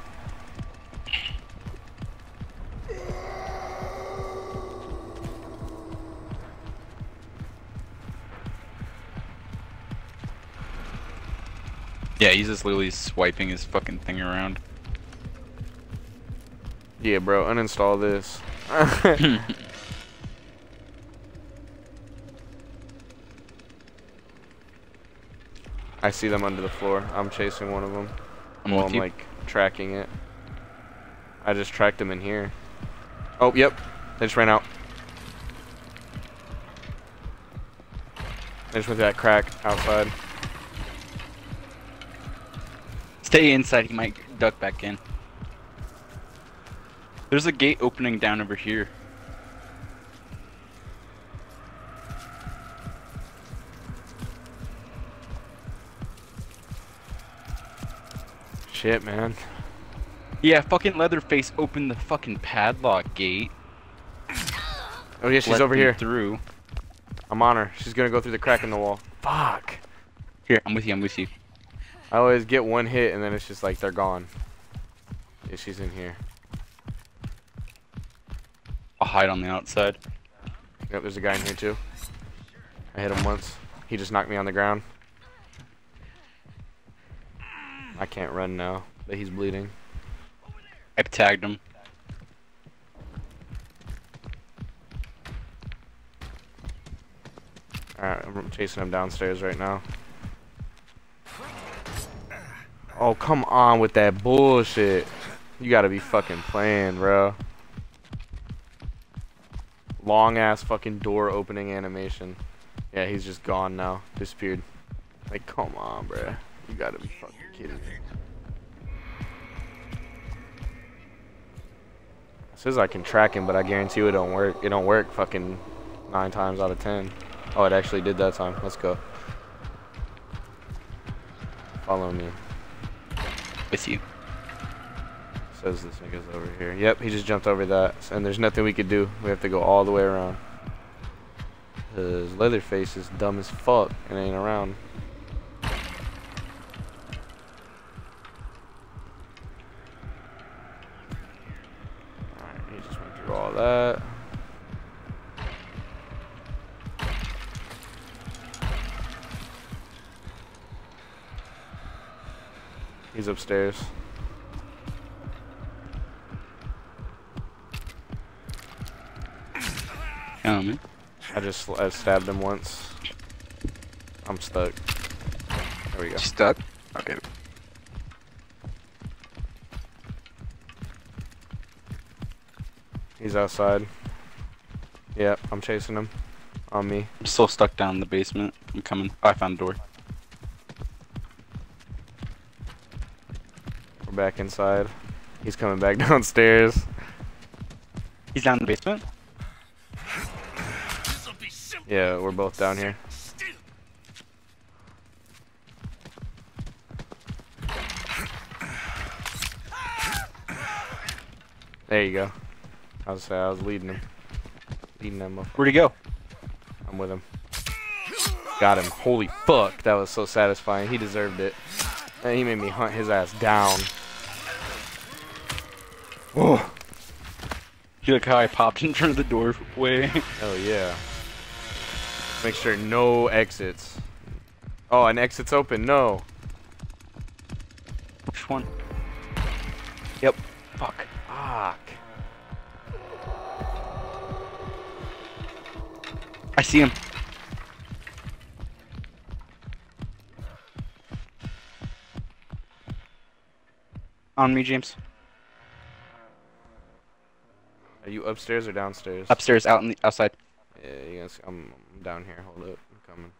Yeah, he's just literally swiping his fucking thing around. Yeah, bro, uninstall this. I see them under the floor. I'm chasing one of them. I'm Well, I'm like tracking it. I just tracked them in here. Oh, yep. They just ran out. They just went to that crack outside. Stay inside, he might duck back in. There's a gate opening down over here. Shit, man. Yeah, fucking Leatherface opened the fucking padlock gate. Oh yeah, she's let over here. Through. I'm on her. She's gonna go through the crack in the wall. Fuck. Here, I'm with you. I'm with you. I always get one hit and then it's just like they're gone. Yeah, she's in here. I'll hide on the outside. Yep, there's a guy in here too. I hit him once. He just knocked me on the ground. I can't run now, but he's bleeding. I tagged him. Alright, I'm chasing him downstairs right now. Oh, come on with that bullshit. You gotta be fucking playing, bro. Long ass fucking door opening animation. Yeah, he's just gone now. Disappeared. Like, come on, bro. You gotta be fucking kidding me. Says I can track him, but I guarantee you it don't work. It don't work fucking nine times out of ten. Oh, it actually did that time. Let's go. Follow me. With you. Says this nigga's over here. Yep, he just jumped over that. And there's nothing we could do. We have to go all the way around. Cause Leatherface is dumb as fuck and ain't around. All that. He's upstairs. Count me. I just I stabbed him once. I'm stuck. There we go. Stuck? Okay. He's outside. Yep, I'm chasing him. On me. I'm still stuck down in the basement. I'm coming. Oh, I found a door. We're back inside. He's coming back downstairs. He's down in the basement. This'll be simple. Yeah, we're both down here. There you go. I was I was leading him. Leading him up. Where'd he go? I'm with him. Got him. Holy fuck, that was so satisfying. He deserved it. And he made me hunt his ass down. Oh, You look how I popped in front of the doorway. hell yeah. Make sure no exits. Oh, an exit's open. No. Which one? See him. On me, James. Are you upstairs or downstairs? Upstairs, out in the outside. Yeah, you guys, I'm, I'm down here. Hold up, I'm coming.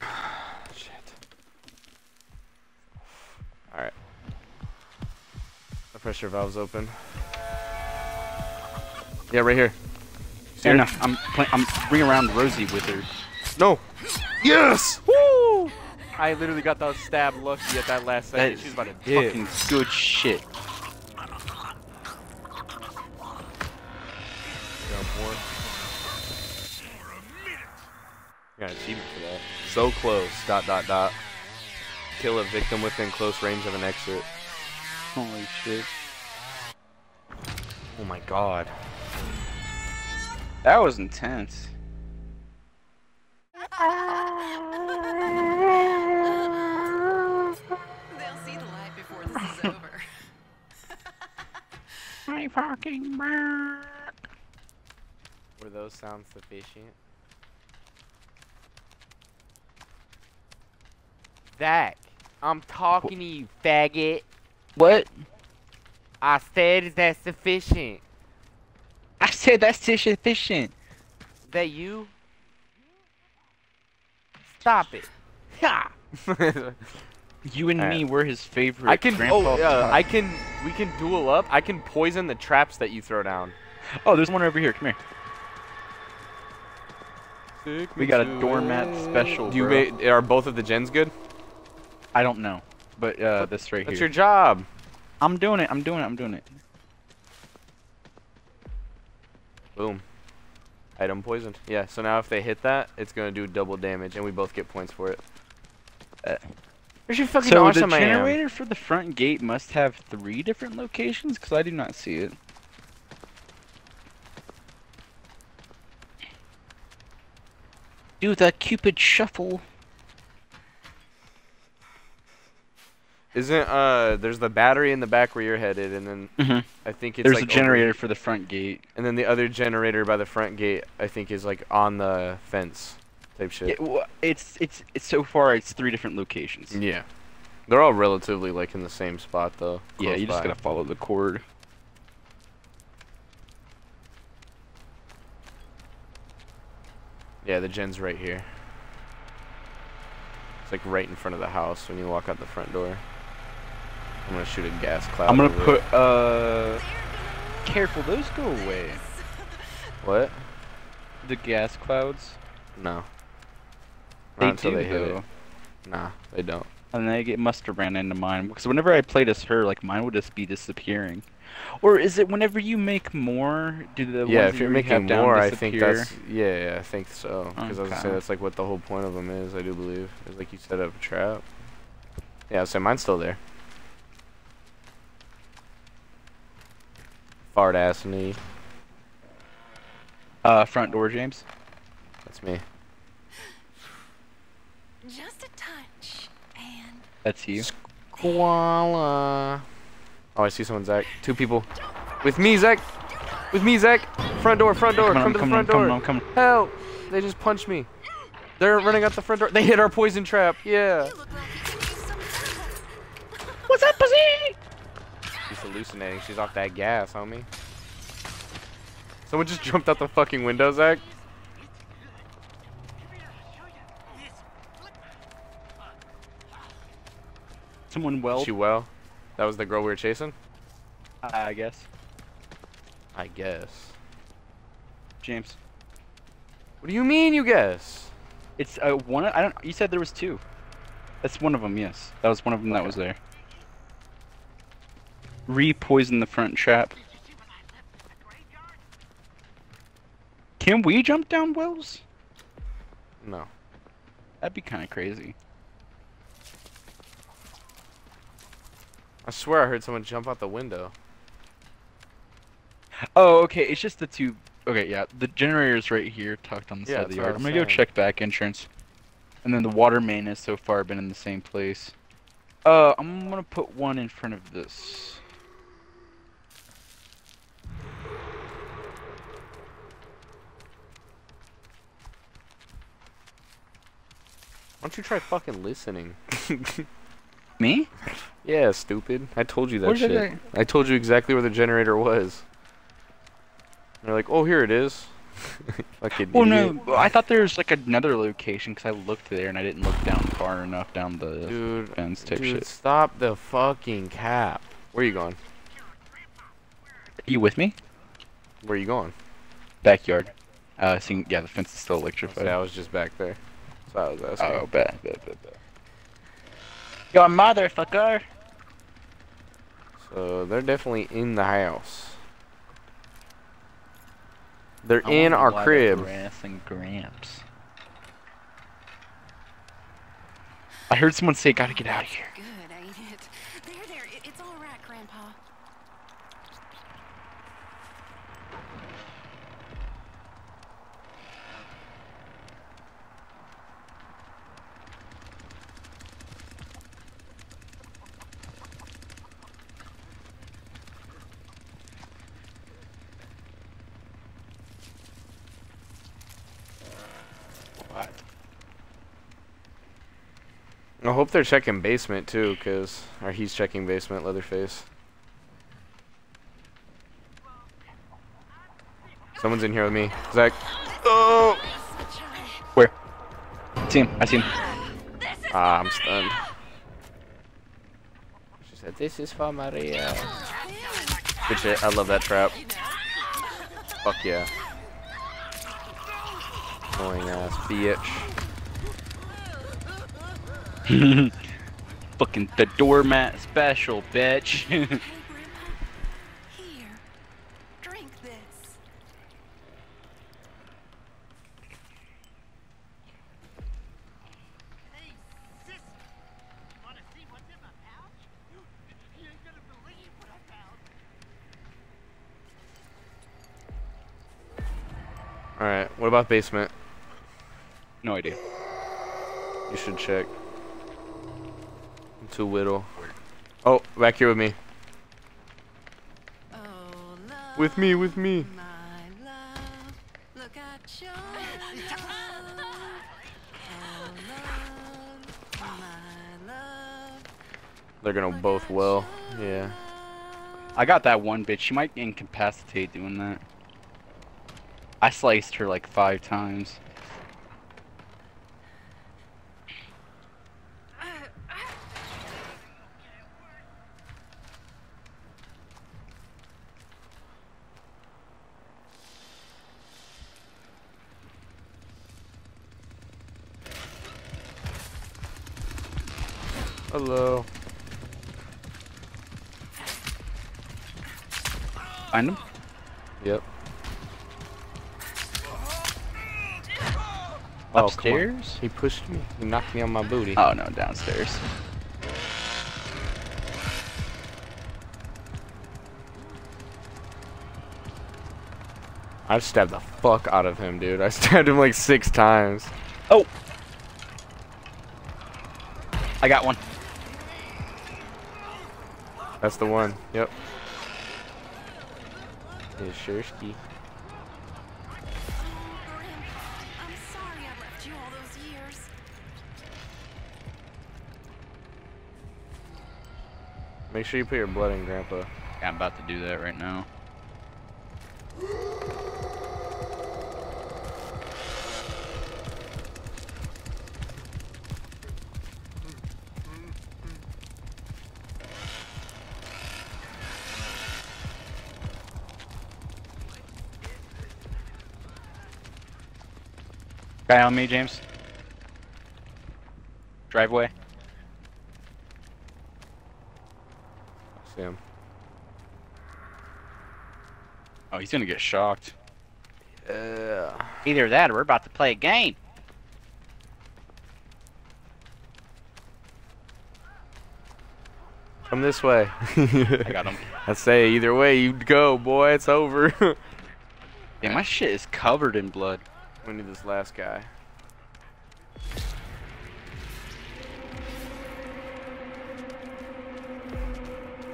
Shit. All right. The pressure valve's open. Yeah, right here. See Yeah, her? no, I'm I'm bringing around Rosie with her. No. Yes. Woo! I literally got that stab lucky at that last second. is She's about to dip. fucking good shit. Got more. Got an achievement for that. So close. Dot dot dot. Kill a victim within close range of an exit. Holy shit. Oh my god. That was intense. They'll see the light before this is over. My fucking bird. Were those sounds sufficient? Zach, I'm talking to you, faggot. What? I said, is that sufficient? I said that's sufficient. Is that you? Stop it. Ha! You and Alright. me were his favorite. I can. grandpa Oh, uh, I can. We can duel up. I can poison the traps that you throw down. Oh, there's one over here. Come here. We got a doormat special, Do you bro. ma- are both of the gens good? I don't know, but uh, this right That's here. your job. I'm doing it. I'm doing it. I'm doing it. Boom. Item poisoned. Yeah, so now if they hit that, it's gonna do double damage, and we both get points for it. Uh, Where's your fucking So awesome the generator for the front gate must have three different locations because I do not see it. Do the Cupid shuffle. Isn't uh? There's the battery in the back where you're headed, and then Mhm. I think it's There's like a over- generator for the front gate. and then the other generator by the front gate, I think, is like on the fence, type shit. Yeah, well, it's it's it's so far it's three different locations. Yeah. They're all relatively like in the same spot though. Yeah, you just gotta follow the cord. Yeah, the gen's right here. It's like right in front of the house when you walk out the front door. I'm gonna shoot a gas cloud. I'm gonna over it. put uh. Careful, those go away. what? The gas clouds. No. They Not until do they hit though. it. Nah, they don't. And then I get must have ran into mine because whenever I played as her, like mine would just be disappearing. Or is it whenever you make more, do the yeah, ones if you're making down more, I think that's yeah, yeah, I think so. Because I was gonna say that's like what the whole point of them is. I do believe is like you set up a trap. Yeah, so mine's still there. Fart ass knee. uh front door, James. That's me. Just a touch, and That's you. Koala. Oh, I see someone, Zach. Two people. With me, Zach. With me, Zach. Front door, front door. Come on, Come to the coming, front I'm coming, door. I'm coming. Help! They just punched me. They're running out the front door. They hit our poison trap. Yeah. like you could use some help. What's up, pussy? Hallucinating. She's off that gas, homie. Someone just jumped out the fucking window, Zach. Someone well, She well. That was the girl we were chasing. I guess. I guess. James. What do you mean, you guess? It's uh one. I don't. You said there was two. That's one of them. Yes, that was one of them that was there. Re-poison the front trap. Can we jump down wells? No. That'd be kind of crazy. I swear I heard someone jump out the window. Oh, okay. It's just the two. Okay, yeah. The generator's right here, tucked on the Yeah, side of the yard. I'm I'm gonna go check back entrance, and then the water main has so far been in the same place. Uh, I'm gonna put one in front of this. Don't you try fucking listening? Me? yeah, stupid. I told you that Where's it shit. at? I told you exactly where the generator was. And they're like, oh, here it is. fucking Well, idiot. no. I thought there was like another location because I looked there and I didn't look down far enough down the Dude, fence type dude, shit. stop the fucking cap. Where are you going? you with me? Where are you going? Backyard. Uh, seeing yeah, the fence is still electrified. I was just back there. So I was asking. Oh, bad, bad, bad, bad. Your motherfucker. So they're definitely in the house. They're I in our lie to crib. Grass and Gramps. I heard someone say, "Gotta get out of here." Good, ain't it? There, there. It, it's all right, Grandpa. I hope they're checking basement too, cause or he's checking basement. Leatherface. Someone's in here with me. Zach. Oh. Where? I see him. I see him. Ah, I'm stunned. She said, "This is for Maria." Good shit. I love that trap. Fuck yeah. Annoying ass bitch. Fucking the doormat special, bitch. Here, drink this. Hey, sis, wanna see what's in my pouch? You ain't gonna believe what I found. Alright, what about basement? No idea. You should check. To whittle. Oh, back here with me. With me, with me. They're gonna both well. Yeah. I got that one bitch. She might incapacitate doing that. I sliced her like five times. Hello. Find him? Yep. Oh. Upstairs? He pushed me. He knocked me on my booty. Oh no, downstairs. I stabbed the fuck out of him, dude. I stabbed him like six times. Oh! I got one. That's the one. Yep. Yeah, Shursky. Make sure you put your blood in, Grandpa. Yeah, I'm about to do that right now. On me, James. Driveway. I See him. Oh, he's gonna get shocked. Yeah. Either that or we're about to play a game. Come this way. I got him. I say either way you go, boy. It's over. Yeah, my shit is covered in blood. we need this last guy.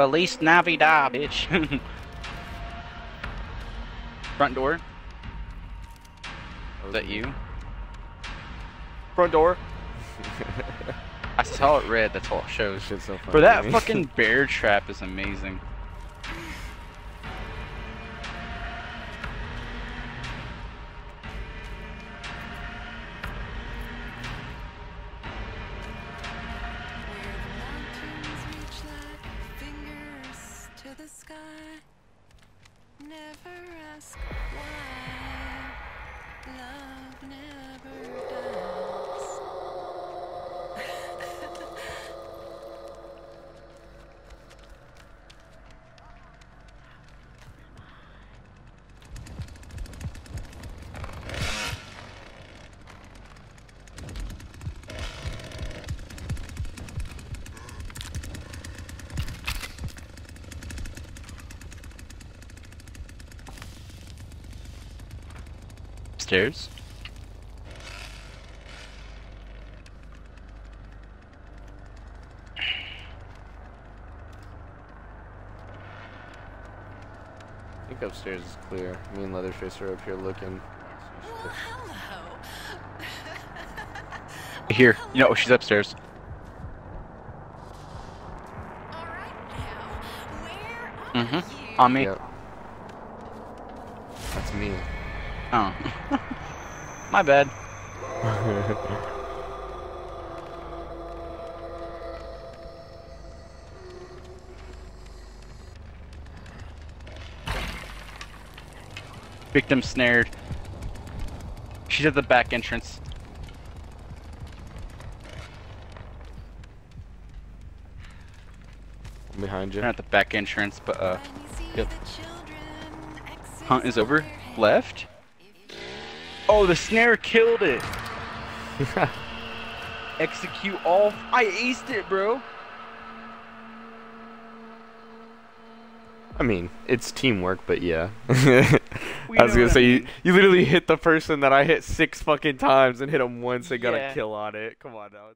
Feliz Navidad, bitch. Front door. Is that you? Front door. I saw it red. That's all it shows. Shit's so funny. Bro, that fucking bear trap is amazing. Stairs. I think upstairs is clear. Me and Leatherface are up here looking. Well, hello. Here. You know, she's upstairs. All right now, where are Mm-hmm. On me. Yep. Oh. My bad. Victim snared. She's at the back entrance. I'm behind you. Not at the back entrance, but uh, When you see Yep. the children exist hunt is over. in their head. Left. Oh, the snare killed it. Execute all. I aced it, bro. I mean, it's teamwork, but yeah. I was gonna say you, mean. you literally hit the person that I hit six fucking times and hit him once and got a kill on it. Come on now.